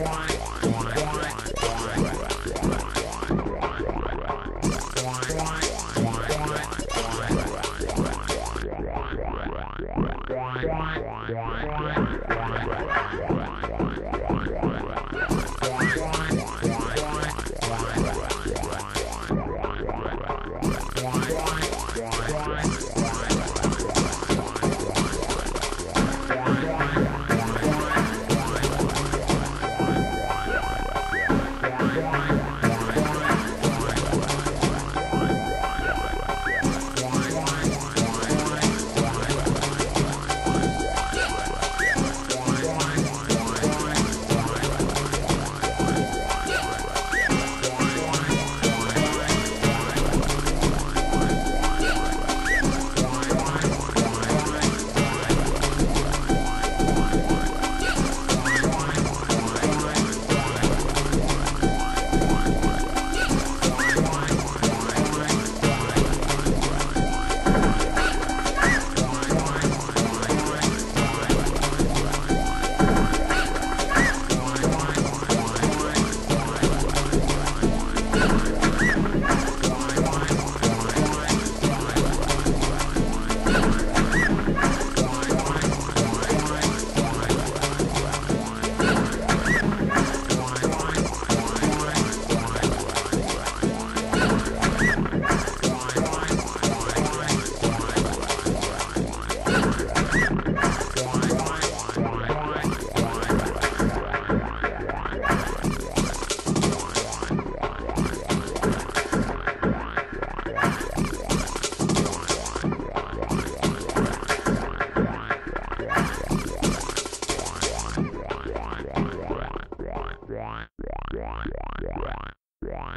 Yeah.